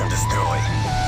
and destroy.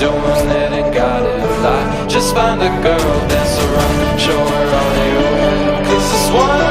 doing it and got it fly Just find a girl, dance around, show her all you have Cause this one